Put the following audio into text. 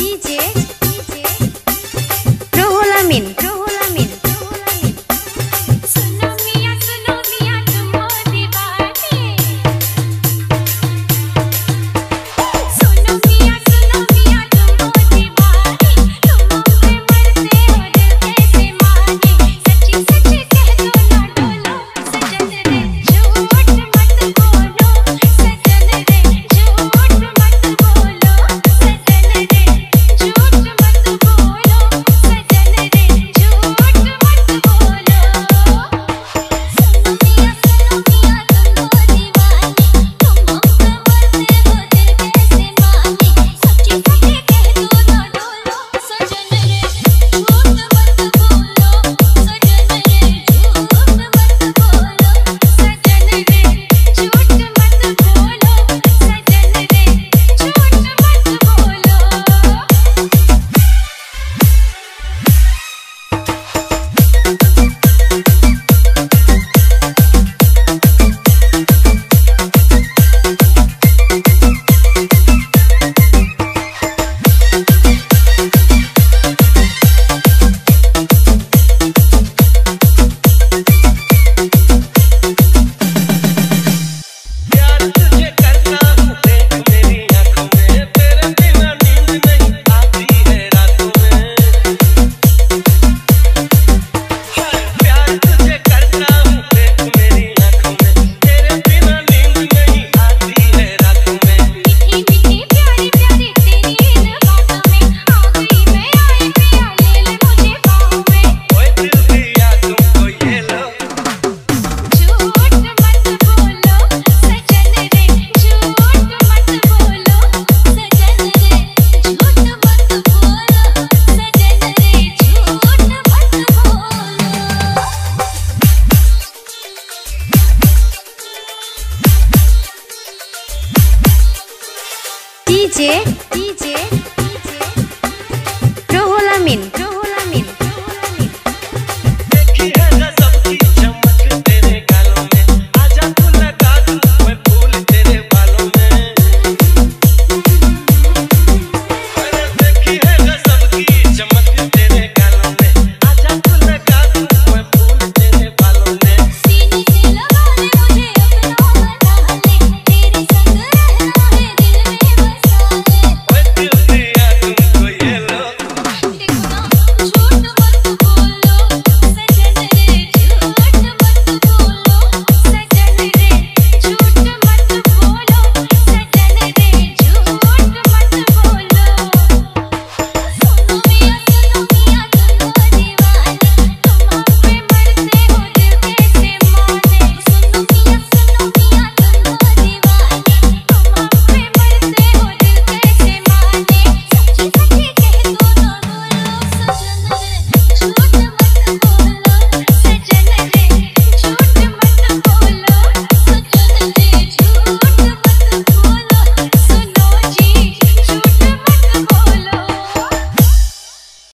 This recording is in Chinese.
ಈ 节，第一节。